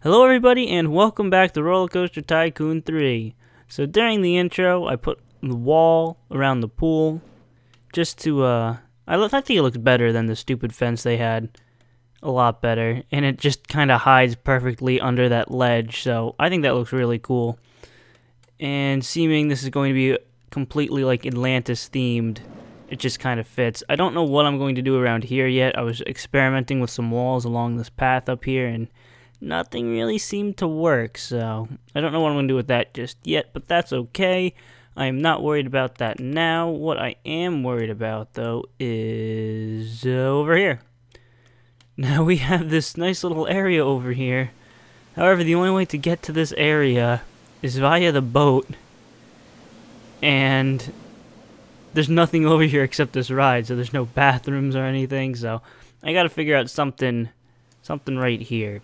Hello, everybody, and welcome back to Roller Coaster Tycoon 3. So, during the intro, I put the wall around the pool just to, uh, I, I think it looks better than the stupid fence they had. A lot better. And it just kind of hides perfectly under that ledge, so I think that looks really cool. And seeming this is going to be completely like Atlantis themed, it just kind of fits. I don't know what I'm going to do around here yet. I was experimenting with some walls along this path up here, and nothing really seemed to work, so I don't know what I'm going to do with that just yet, but that's okay. I am not worried about that now. What I am worried about, though, is uh, over here. Now we have this nice little area over here. However, the only way to get to this area is via the boat. And there's nothing over here except this ride, so there's no bathrooms or anything, so I gotta figure out something something right here.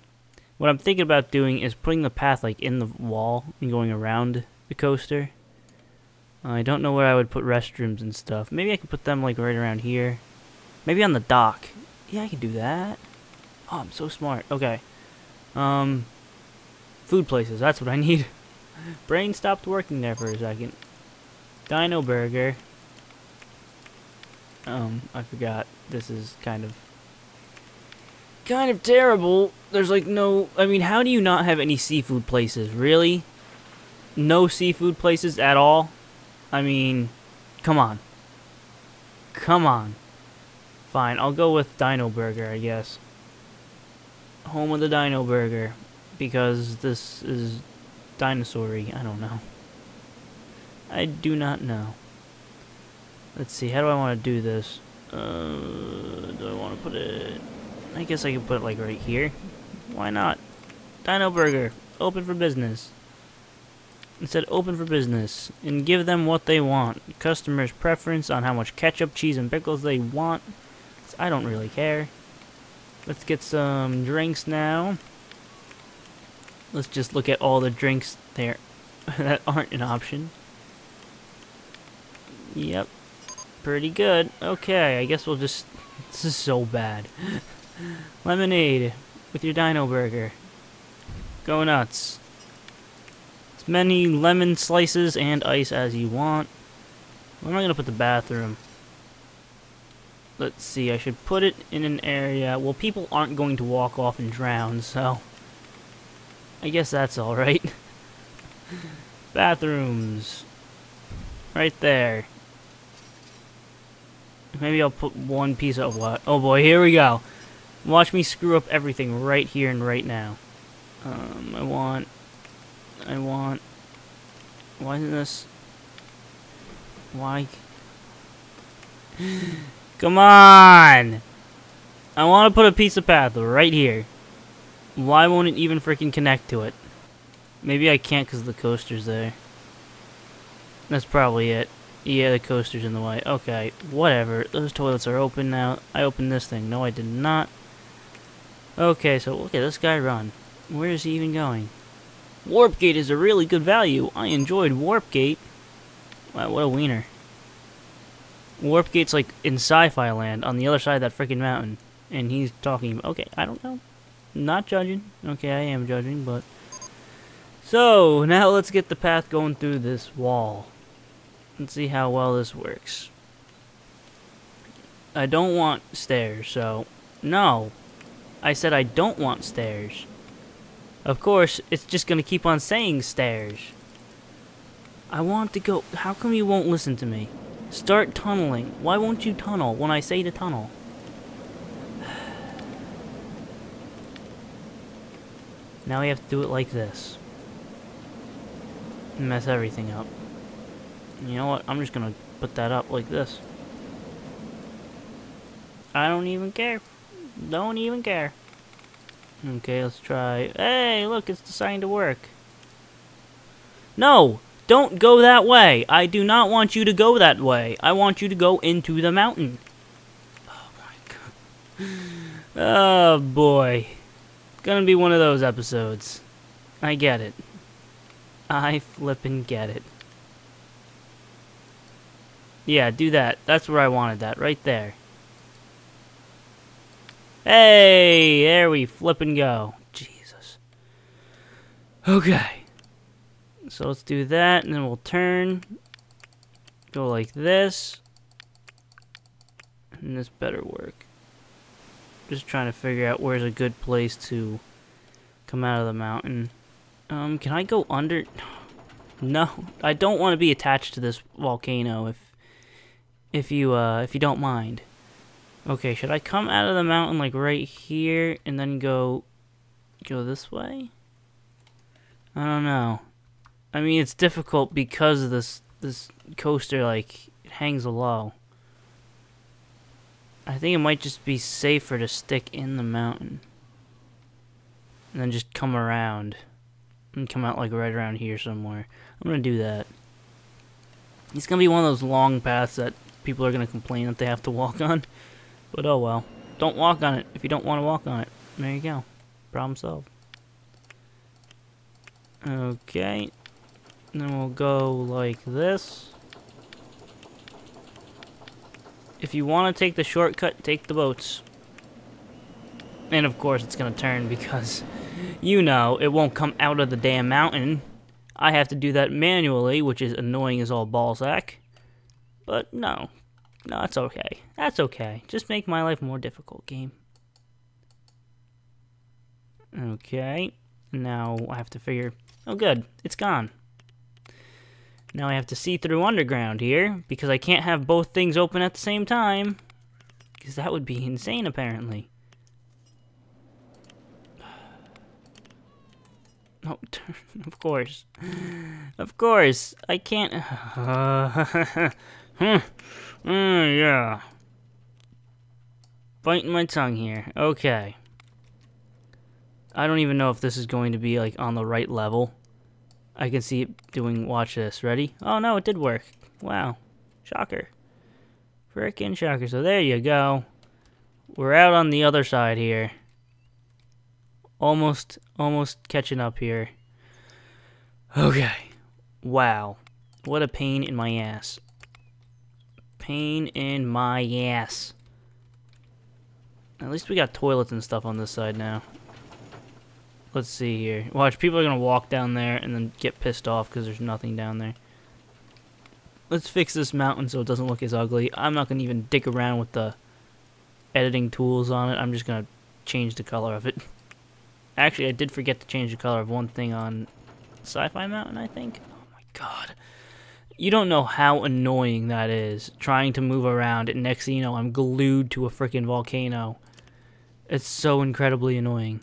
What I'm thinking about doing is putting the path like in the wall and going around the coaster. I don't know where I would put restrooms and stuff. Maybe I could put them like right around here. Maybe on the dock. Yeah, I can do that. Oh, I'm so smart. Okay. Um, food places. That's what I need. Brain stopped working there for a second. Dino Burger. Um, I forgot. This is kind of kind of terrible. There's like no. I mean, how do you not have any seafood places? Really? No seafood places at all? I mean, come on. Come on. Fine, I'll go with Dino Burger, I guess. Home of the Dino Burger. Because this is dinosaury. I don't know. I do not know. Let's see, how do I want to do this? Uh, do I want to put it... I guess I can put it like right here. Why not? Dino Burger, open for business. Said open for business and give them what they want. Customers' preference on how much ketchup, cheese, and pickles they want. I don't really care. Let's get some drinks now. Let's just look at all the drinks there that aren't an option. Yep. Pretty good. Okay, I guess we'll just... This is so bad. Lemonade with your dino burger. Go nuts. As many lemon slices and ice as you want. Where am I going to put the bathroom? Let's see, I should put it in an area... Well, people aren't going to walk off and drown, so... I guess that's alright. Bathrooms. Right there. Maybe I'll put one piece of what? Oh boy, here we go. Watch me screw up everything right here and right now. Um, I want... I want... Why isn't this... Why... Come on! I want to put a piece of path right here. Why won't it even freaking connect to it? Maybe I can't because the coaster's there. That's probably it. Yeah, the coaster's in the way. Okay, whatever. Those toilets are open now. I opened this thing. No, I did not. Okay, so look at this guy run. Where is he even going? Warpgate is a really good value. I enjoyed Warpgate. Wow, what a wiener. Warpgate's like in sci-fi land on the other side of that freaking mountain. And he's talking, okay, I don't know. Not judging. Okay, I am judging, but... So, now let's get the path going through this wall. Let's see how well this works. I don't want stairs, so... No. I said I don't want stairs. Of course, it's just to keep on saying stairs. I want to go... How come you won't listen to me? Start tunneling. Why won't you tunnel when I say to tunnel? now we have to do it like this. Mess everything up. You know what? I'm just gonna put that up like this. I don't even care. Don't even care. Okay, let's try. Hey, look, it's deciding to work. No! Don't go that way! I do not want you to go that way. I want you to go into the mountain. Oh my god. Oh boy. Gonna be one of those episodes. I get it. I flippin' get it. Yeah, do that. That's where I wanted that. Right there. Hey! There we flip and go. Jesus. Okay. So let's do that, and then we'll turn. Go like this. And this better work. Just trying to figure out where's a good place to come out of the mountain. Um, can I go under? No, I don't want to be attached to this volcano if if you uh if you don't mind. Okay, should I come out of the mountain like right here and then go go this way? I don't know. I mean, it's difficult because this this coaster like it hangs low. I think it might just be safer to stick in the mountain. And then just come around. And come out like right around here somewhere. I'm gonna do that. It's gonna be one of those long paths that people are gonna complain that they have to walk on. But oh well. Don't walk on it if you don't want to walk on it. There you go. Problem solved. Okay. Then we'll go like this. If you want to take the shortcut, take the boats. And of course it's going to turn because, you know, it won't come out of the damn mountain. I have to do that manually, which is annoying as all ballsack. But no. No, that's okay. That's okay. Just make my life more difficult, game. Okay. Now I have to figure... Oh, good. It's gone. Now I have to see through underground here, because I can't have both things open at the same time. Because that would be insane, apparently. Oh, of course. Of course. I can't... Uh, mm, yeah. Biting my tongue here. Okay. I don't even know if this is going to be, like, on the right level. I can see it doing, watch this, ready? Oh no, it did work. Wow. Shocker. Frickin' shocker. So there you go. We're out on the other side here. Almost, almost catching up here. Okay. Wow. What a pain in my ass. Pain in my ass. At least we got toilets and stuff on this side now. Let's see here. Watch, people are going to walk down there and then get pissed off because there's nothing down there. Let's fix this mountain so it doesn't look as ugly. I'm not going to even dick around with the editing tools on it. I'm just going to change the color of it. Actually, I did forget to change the color of one thing on Sci-Fi Mountain, I think. Oh my god. You don't know how annoying that is, trying to move around, and next thing you know, I'm glued to a freaking volcano. It's so incredibly annoying.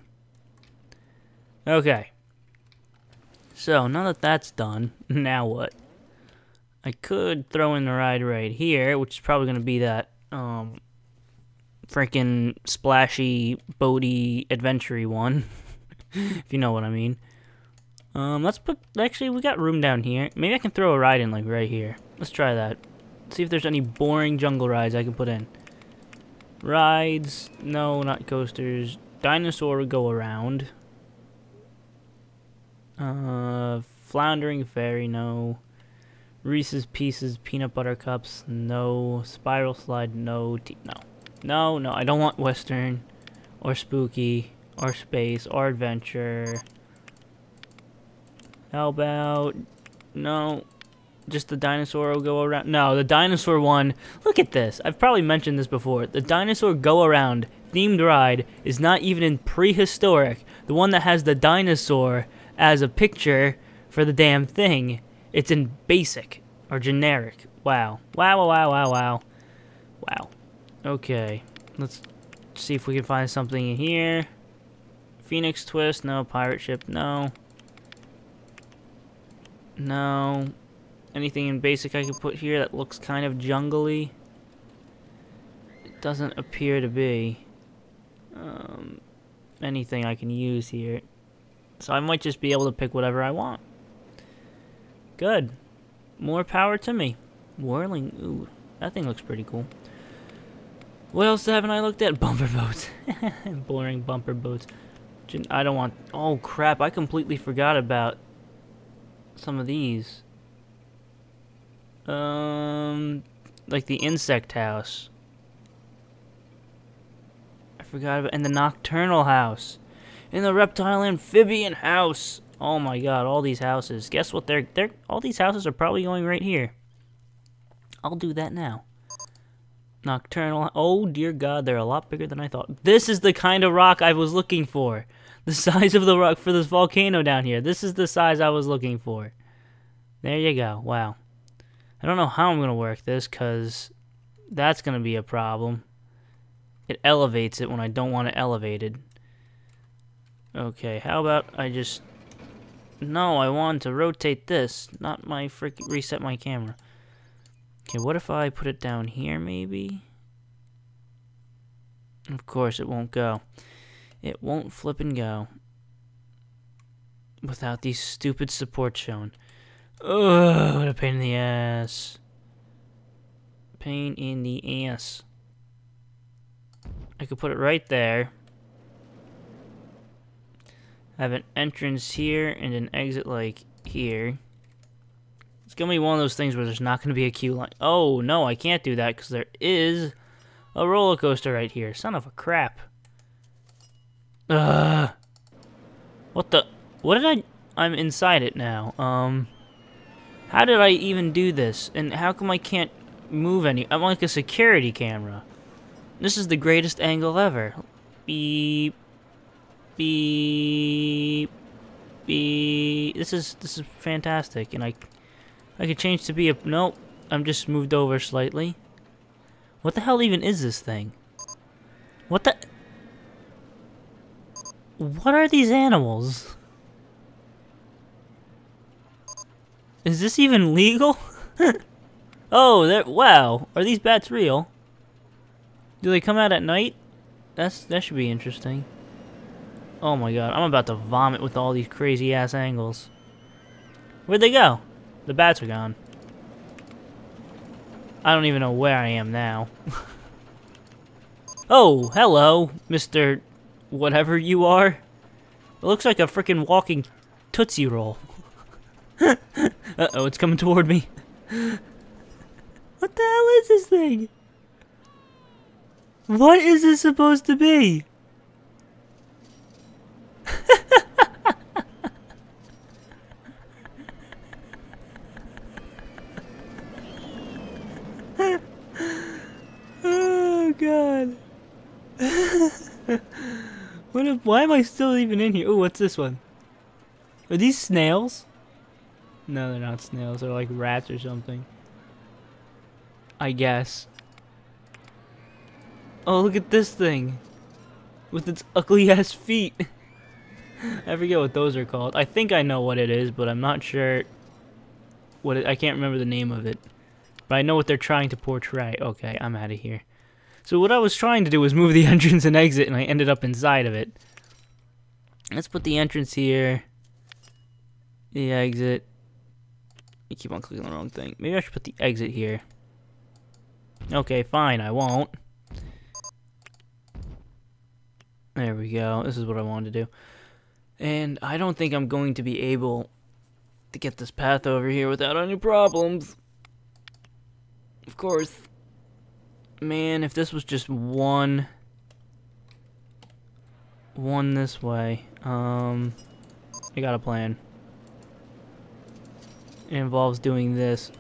Okay. So, now that that's done, now what? I could throw in the ride right here, which is probably going to be that, um, freaking splashy, boaty, adventure one. if you know what I mean. Um, let's put, actually, we got room down here. Maybe I can throw a ride in, like, right here. Let's try that. See if there's any boring jungle rides I can put in. Rides, no, not coasters. Dinosaur go around. Uh, Floundering Fairy, no. Reese's Pieces, Peanut Butter Cups, no. Spiral Slide, no. no. No, no, I don't want Western, or Spooky, or Space, or Adventure. How about... No. Just the dinosaur will go around. No, the dinosaur one. Look at this. I've probably mentioned this before. The dinosaur go around themed ride is not even in prehistoric. The one that has the dinosaur as a picture for the damn thing. It's in basic or generic. Wow. Wow, wow, wow, wow. Wow. Okay. Let's see if we can find something in here. Phoenix Twist, no. Pirate Ship, no. No. Anything in basic I can put here that looks kind of jungly? It doesn't appear to be. Um, anything I can use here. So I might just be able to pick whatever I want. Good. More power to me. Whirling. Ooh, that thing looks pretty cool. What else haven't I looked at? Bumper boats. Boring bumper boats. I don't want... Oh, crap. I completely forgot about some of these. Um, like the insect house. I forgot about... And the nocturnal house in the reptile amphibian house. Oh my god, all these houses. Guess what? They're they're all these houses are probably going right here. I'll do that now. Nocturnal. Oh dear God, they're a lot bigger than I thought. This is the kind of rock I was looking for. The size of the rock for this volcano down here. This is the size I was looking for. There you go. Wow. I don't know how I'm gonna work this because that's gonna be a problem. It elevates it when I don't want it elevated. Okay, how about I just... No, I want to rotate this, not my freaking... reset my camera. Okay, what if I put it down here, maybe? Of course, it won't go. It won't flip and go. Without these stupid supports shown. Ugh, what a pain in the ass. Pain in the ass. I could put it right there. I have an entrance here and an exit like here. It's gonna be one of those things where there's not gonna be a queue line. Oh, no, I can't do that because there is a roller coaster right here. Son of a crap. Ugh. What the? What did I? I'm inside it now. Um. How did I even do this? And how come I can't move any? I'm like a security camera. This is the greatest angle ever. Beep. Beep. Beep. This is this is fantastic, and I I could change to be a nope. I'm just moved over slightly. What the hell even is this thing? What the? What are these animals? Is this even legal? oh, wow. Are these bats real? Do they come out at night? That's that should be interesting. Oh my god, I'm about to vomit with all these crazy ass angles. Where'd they go? The bats are gone. I don't even know where I am now. oh, hello, Mr. Whatever you are. It looks like a freaking walking Tootsie Roll. Uh-oh, it's coming toward me. What the hell is this thing? What is this supposed to be? oh god. Why am I still even in here? Oh, what's this one? Are these snails? No, they're not snails. They're like rats or something. I guess. Oh, look at this thing. With its ugly ass feet. I forget what those are called. I think I know what it is, but I'm not sure what it, I can't remember the name of it. But I know what they're trying to portray. Okay, I'm out of here. So what I was trying to do was move the entrance and exit, and I ended up inside of it. Let's put the entrance here. The exit. I keep on clicking the wrong thing. Maybe I should put the exit here. Okay, fine, I won't. There we go. This is what I wanted to do. And I don't think I'm going to be able to get this path over here without any problems. Of course. Man, if this was just one... One this way. Um, I got a plan. It involves doing this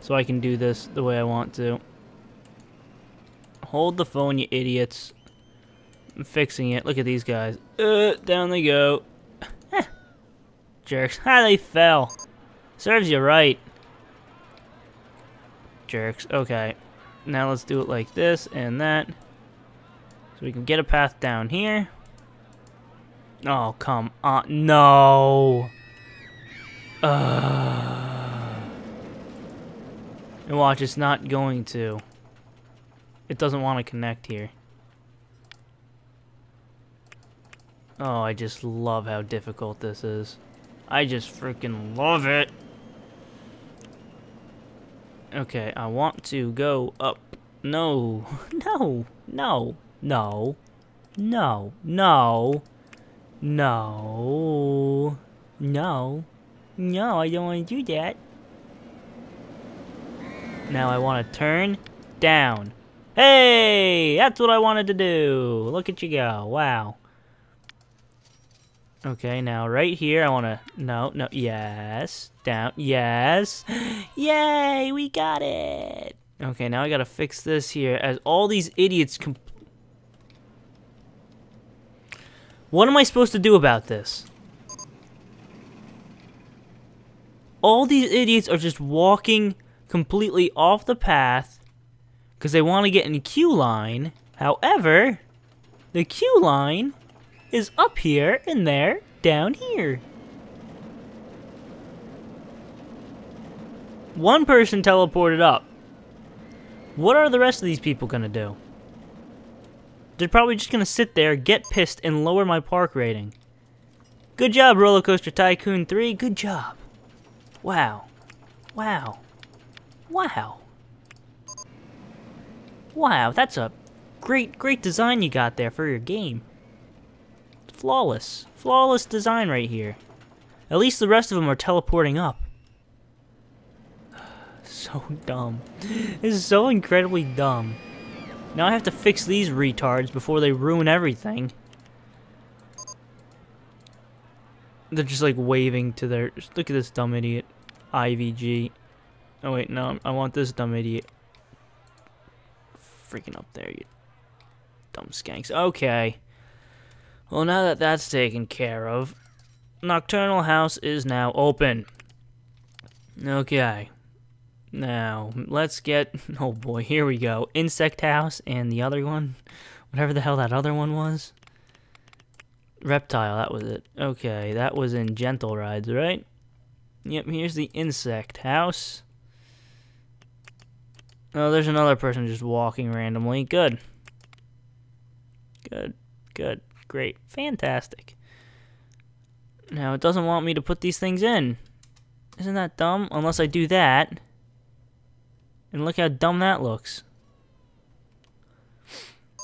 so I can do this the way I want to. Hold the phone, you idiots. I'm fixing it. Look at these guys. Uh, down they go. Jerks. Ah, they fell. Serves you right. Jerks. Okay. Now let's do it like this and that. So we can get a path down here. Oh, come on. No. Uh. And watch, it's not going to. It doesn't want to connect here. Oh, I just love how difficult this is. I just freaking love it. Okay, I want to go up. No, no, no, no, no, no, no, no, no, I don't want to do that. Now I want to turn down. Hey, that's what I wanted to do. Look at you go. Wow. Okay, now right here, I want to... No, no, yes. Down, yes. Yay, we got it. Okay, now I got to fix this here. As all these idiots... what am I supposed to do about this? All these idiots are just walking completely off the path because they want to get in queue line. However, the queue line is up here and there down here. One person teleported up. What are the rest of these people gonna do? They're probably just gonna sit there, get pissed, and lower my park rating. Good job, Roller Coaster Tycoon 3. Good job. Wow. Wow. Wow. Wow, that's a great, great design you got there for your game. Flawless. Flawless design right here. At least the rest of them are teleporting up. so dumb. This is so incredibly dumb. Now I have to fix these retards before they ruin everything. They're just like waving to their... Look at this dumb idiot. IVG. Oh wait, no, I want this dumb idiot. Freaking up there, you dumb skanks. Okay. Well, now that that's taken care of, Nocturnal House is now open. Okay. Now, let's get... Oh boy, here we go. Insect House and the other one. Whatever the hell that other one was. Reptile, that was it. Okay, that was in Gentle Rides, right? Yep, here's the Insect House. Oh, there's another person just walking randomly. Good. Good. Good. Great. Fantastic. Now, it doesn't want me to put these things in. Isn't that dumb? Unless I do that. And look how dumb that looks.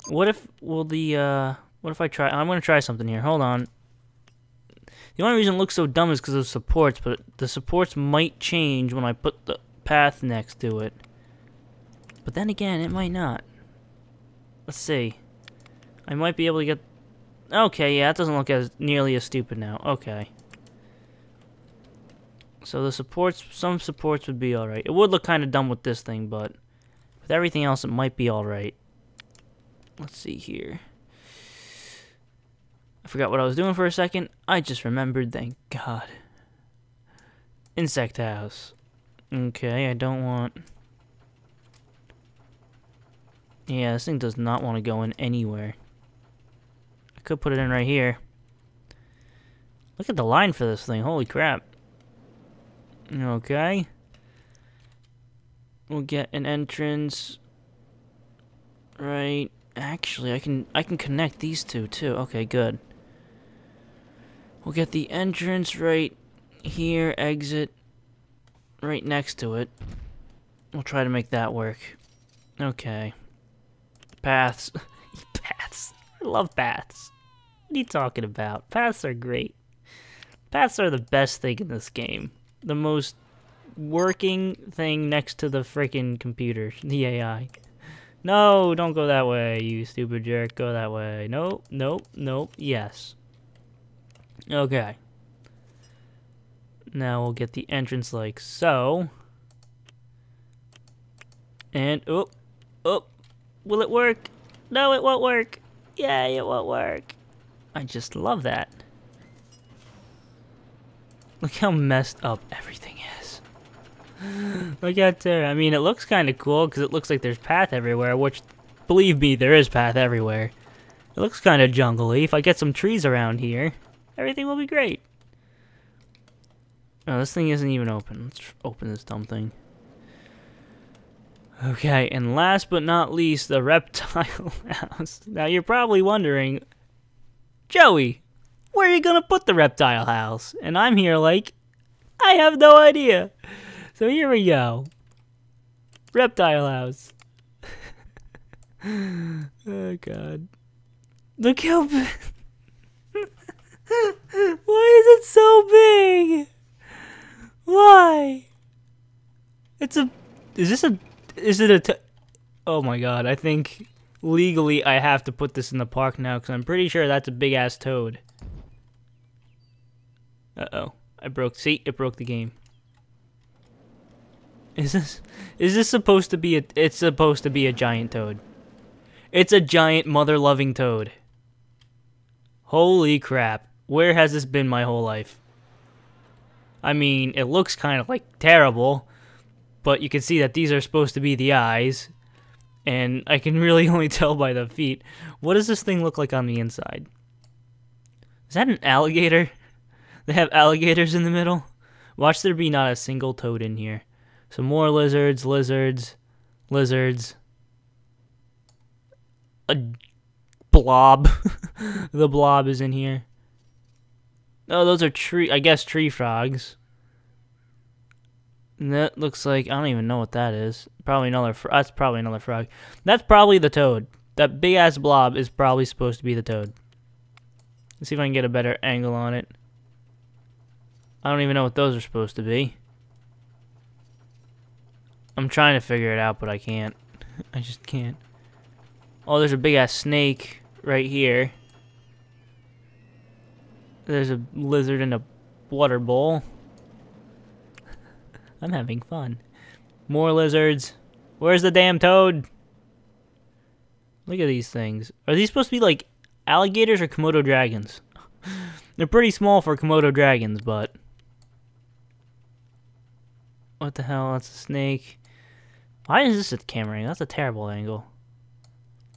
What if, will the, uh, what if I try, I'm going to try something here. Hold on. The only reason it looks so dumb is because of supports, but the supports might change when I put the path next to it. But then again, it might not. Let's see. I might be able to get Okay, yeah, it doesn't look as nearly as stupid now. Okay. So the supports, some supports would be alright. It would look kind of dumb with this thing, but with everything else, it might be alright. Let's see here. I forgot what I was doing for a second. I just remembered, thank God. Insect house. Okay, I don't want... Yeah, this thing does not want to go in anywhere. Could put it in right here. Look at the line for this thing. Holy crap. Okay. We'll get an entrance right actually I can I can connect these two too. Okay, good. We'll get the entrance right here, exit right next to it. We'll try to make that work. Okay. Paths. paths. I love paths. What are you talking about? Paths are great. Paths are the best thing in this game. The most working thing next to the freaking computer, the AI. No, don't go that way, you stupid jerk. Go that way. Nope, nope, nope, yes. Okay. Now we'll get the entrance like so. And, oh, oh, will it work? No, it won't work. Yay, it won't work. I just love that. Look how messed up everything is. Look out there. I mean, it looks kind of cool because it looks like there's path everywhere, which, believe me, there is path everywhere. It looks kind of jungly. If I get some trees around here, everything will be great. Oh, this thing isn't even open. Let's open this dumb thing. Okay, and last but not least, the reptile house. Now, you're probably wondering, Joey, where are you gonna put the reptile house? And I'm here like, I have no idea. So here we go. Reptile house. oh god. Look how big. Why is it so big? Why? It's a. Is this a. Is it a. oh my god, I think legally I have to put this in the park now because I'm pretty sure that's a big ass toad. Uh-oh. I broke... See? It broke the game. Is this... Is this supposed to be a... It's supposed to be a giant toad. It's a giant mother-loving toad. Holy crap. Where has this been my whole life? I mean, it looks kind of like terrible, but you can see that these are supposed to be the eyes, and I can really only tell by the feet. What does this thing look like on the inside? Is that an alligator? They have alligators in the middle? Watch there be not a single toad in here. Some more lizards, lizards, lizards. A blob. the blob is in here. Oh, those are tree, I guess tree frogs. And that looks like, I don't even know what that is. Probably another, that's probably another frog. That's probably the toad. That big ass blob is probably supposed to be the toad. Let's see if I can get a better angle on it. I don't even know what those are supposed to be. I'm trying to figure it out, but I can't. I just can't. Oh, there's a big ass snake right here. There's a lizard in a water bowl. I'm having fun. More lizards. Where's the damn toad? Look at these things. Are these supposed to be like alligators or Komodo dragons? They're pretty small for Komodo dragons, but... What the hell? That's a snake. Why is this the camera angle? That's a terrible angle.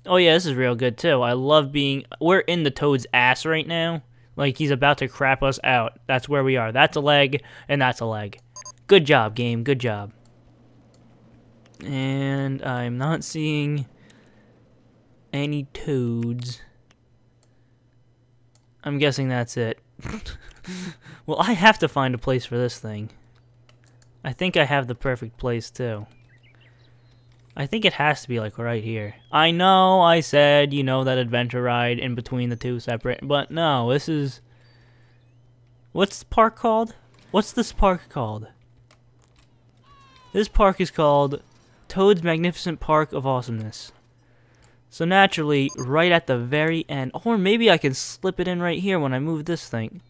Oh yeah, this is real good too. I love being... We're in the toad's ass right now. Like he's about to crap us out. That's where we are. That's a leg, and that's a leg. Good job, game. Good job. And I'm not seeing any toads. I'm guessing that's it. well, I have to find a place for this thing. I think I have the perfect place, too. I think it has to be, like, right here. I know I said, you know, that adventure ride in between the two separate, but no, this is... What's the park called? What's this park called? This park is called Toad's Magnificent Park of Awesomeness. So naturally, right at the very end, or maybe I can slip it in right here when I move this thing.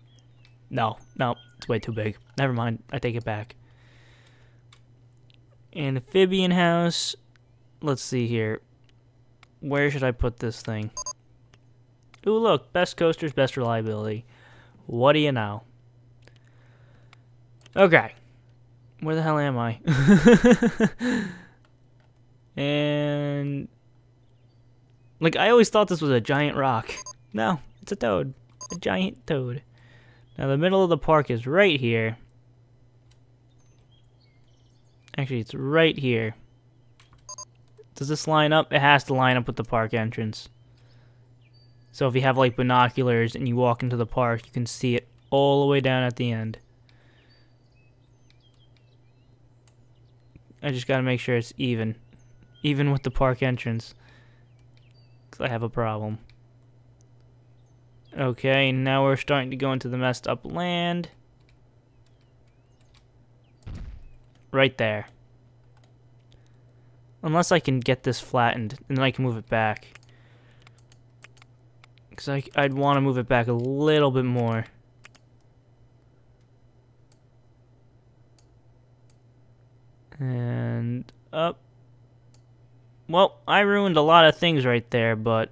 No, no, it's way too big. Never mind, I take it back. Amphibian house. Let's see here. Where should I put this thing? Ooh, look, best coasters, best reliability. What do you know? Okay. Where the hell am I? and like, I always thought this was a giant rock. No, it's a toad. A giant toad. Now, the middle of the park is right here. Actually, it's right here. Does this line up? It has to line up with the park entrance. So if you have, like, binoculars and you walk into the park, you can see it all the way down at the end. I just gotta make sure it's even. Even with the park entrance. I have a problem. Okay, now we're starting to go into the messed up land. Right there. Unless I can get this flattened, and then I can move it back. Because I'd want to move it back a little bit more. And up. Well, I ruined a lot of things right there, but...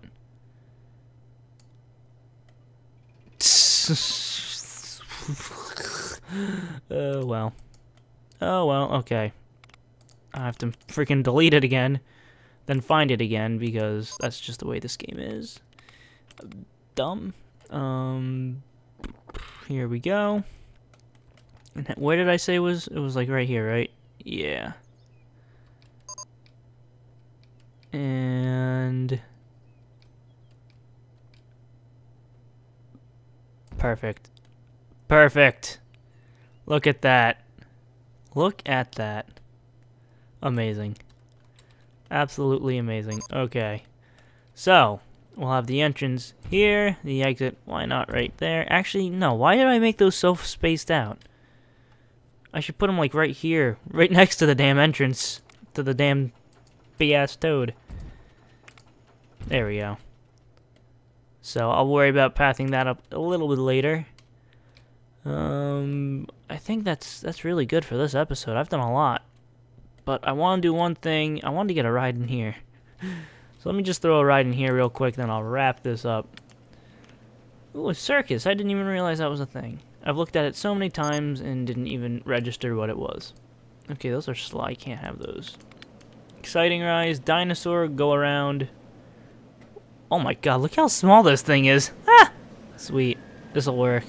oh, well. Oh, well, okay. I have to freaking delete it again, then find it again, because that's just the way this game is. Dumb. Um, here we go. And where did I say it was? It was like right here, right? Yeah. And... Perfect. Perfect. Look at that. Look at that. Amazing. Absolutely amazing. Okay. So, we'll have the entrance here, the exit, why not right there? Actually, no, why did I make those so spaced out? I should put them like right here, right next to the damn entrance, to the damn ass toad. There we go. So I'll worry about pathing that up a little bit later. Um, I think that's that's really good for this episode. I've done a lot, but I want to do one thing. I want to get a ride in here. So let me just throw a ride in here real quick, then I'll wrap this up. Ooh, a circus. I didn't even realize that was a thing. I've looked at it so many times and didn't even register what it was. Okay, those are sly. Can't have those. Exciting rise. Dinosaur. Go around. Oh my god, look how small this thing is. Ah! Sweet. This'll work.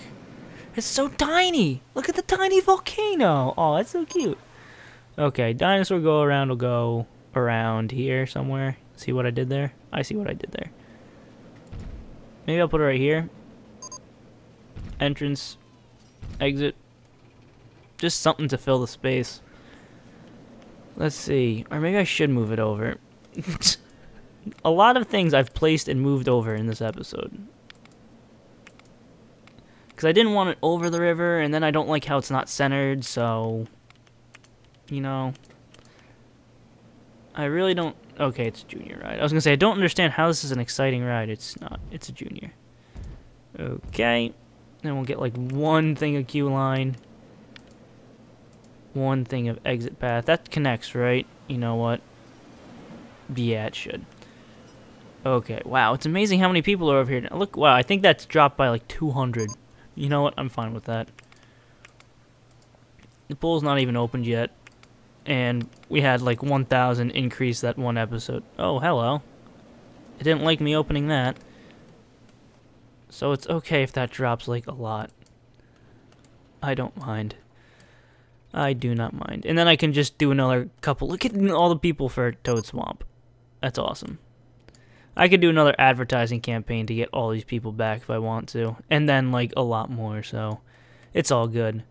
It's so tiny! Look at the tiny volcano! Oh, that's so cute. Okay, dinosaur go around will go around here somewhere. See what I did there? I see what I did there. Maybe I'll put it right here. Entrance. Exit. Just something to fill the space. Let's see. Or maybe I should move it over. A lot of things I've placed and moved over in this episode. Because I didn't want it over the river, and then I don't like how it's not centered, so... You know... I really don't Okay, it's a junior ride. I was gonna say, I don't understand how this is an exciting ride. It's not. It's a junior. Okay. Then we'll get like one thing of queue line. One thing of exit path. That connects, right? You know what? Yeah, it should. Okay, wow. It's amazing how many people are over here. Look, wow, I think that's dropped by like 200. You know what? I'm fine with that. The pool's not even opened yet and we had like 1,000 increase that one episode. Oh, hello. It didn't like me opening that. So it's okay if that drops like a lot. I don't mind. I do not mind. And then I can just do another couple. Look at all the people for Toad Swamp. That's awesome. I could do another advertising campaign to get all these people back if I want to. And then like a lot more, so it's all good.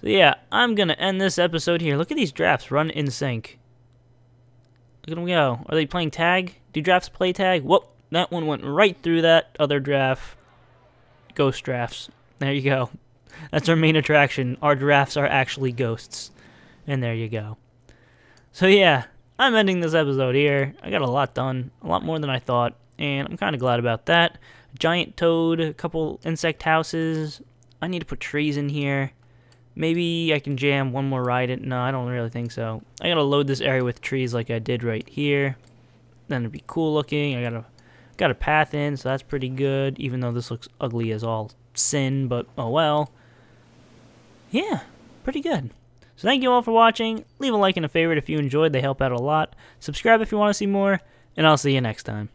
So yeah, I'm going to end this episode here. Look at these drafts run in sync. Look at them go. Are they playing tag? Do drafts play tag? Whoop, that one went right through that other draft. Ghost drafts. There you go. That's our main attraction. Our drafts are actually ghosts. And there you go. So yeah, I'm ending this episode here. I got a lot done. A lot more than I thought. And I'm kind of glad about that. Giant toad, a couple insect houses. I need to put trees in here. Maybe I can jam one more ride in. No, I don't really think so. I gotta load this area with trees like I did right here. Then it'd be cool looking. I got a got a path in, so that's pretty good. Even though this looks ugly as all sin, but oh well. Yeah, pretty good. So thank you all for watching. Leave a like and a favorite if you enjoyed. They help out a lot. Subscribe if you want to see more, and I'll see you next time.